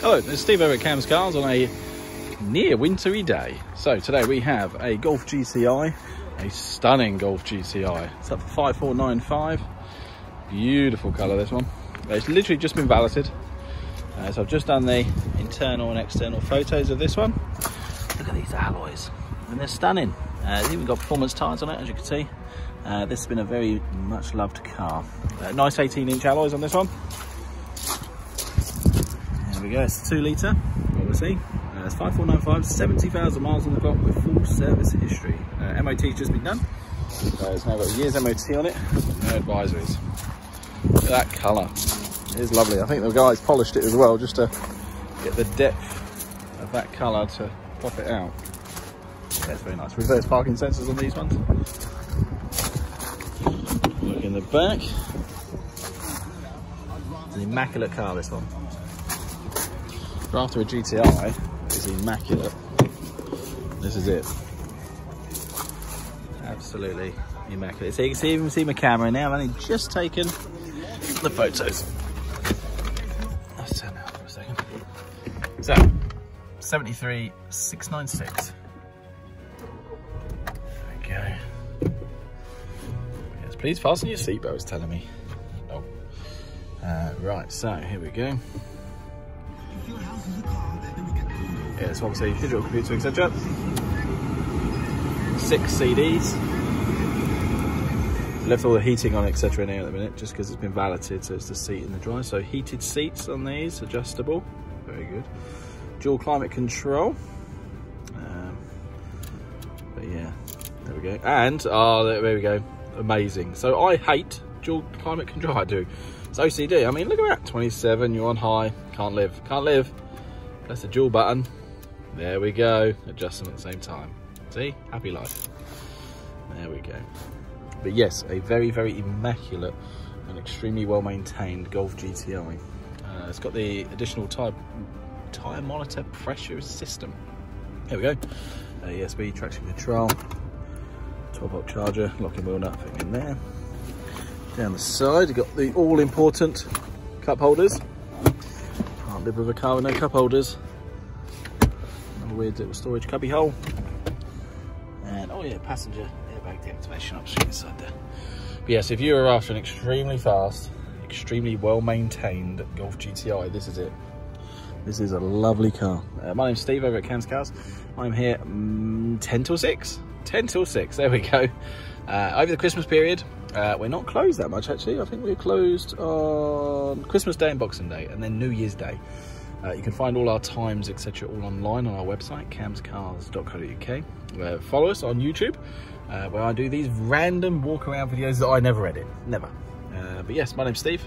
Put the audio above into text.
Hello, it's Steve over at Cam's Cars on a near wintry day. So today we have a Golf GTI, a stunning Golf GTI. It's up for 5495. Beautiful colour this one. It's literally just been valeted. Uh, so I've just done the internal and external photos of this one. Look at these alloys, and they're stunning. Uh, it's even got performance tyres on it, as you can see. Uh, this has been a very much loved car. Uh, nice 18 inch alloys on this one. There we go, it's a two litre, obviously. Uh, it's 5495, 70,000 miles on the clock with full service history. Uh, MOT's just been done. So it's now got a year's MOT on it, no advisories. Look at that colour. It is lovely. I think the guys polished it as well just to get the depth of that colour to pop it out. That's very nice. Reverse parking sensors on these ones. Look in the back. It's an immaculate car, this one. After a GTI, it's immaculate. This is it. Absolutely immaculate. So you can see, even see my camera now. I've only just taken the photos. Let's turn for a second. So, 73,696. Please fasten your seatbelt, it's telling me. No. Uh, right, so here we go. Yeah, so obviously digital computer, etc. Six CDs. Left all the heating on, etc. in here at the minute, just because it's been valeted, so it's the seat in the drive. So heated seats on these, adjustable. Very good. Dual climate control. Um, but yeah, there we go. And, oh, there we go. Amazing. So I hate dual climate control, I do. It's OCD. I mean, look at that. 27, you're on high. Can't live. Can't live. Press the dual button. There we go. Adjust them at the same time. See? Happy life. There we go. But yes, a very, very immaculate and extremely well maintained Golf GTI. Uh, it's got the additional tyre, tyre monitor pressure system. There we go. Uh, ESP traction control, 12 volt charger, locking wheel nut thing in there. Down the side, you've got the all important cup holders. Can't live with a car with no cup holders. Another weird little storage cubby hole. And oh yeah, passenger airbag deactivation option inside there. But yes, if you are after an extremely fast, extremely well maintained Golf GTI, this is it. This is a lovely car. Uh, my name's Steve over at Cam's Cars. I'm here um, 10 till 6. 10 till 6, there we go. Uh, over the Christmas period, uh, we're not closed that much actually. I think we're closed on Christmas Day and Boxing Day and then New Year's Day. Uh, you can find all our times, etc., all online on our website, camscars.co.uk. Uh, follow us on YouTube, uh, where I do these random walk around videos that I never edit. Never. Uh, but yes, my name's Steve.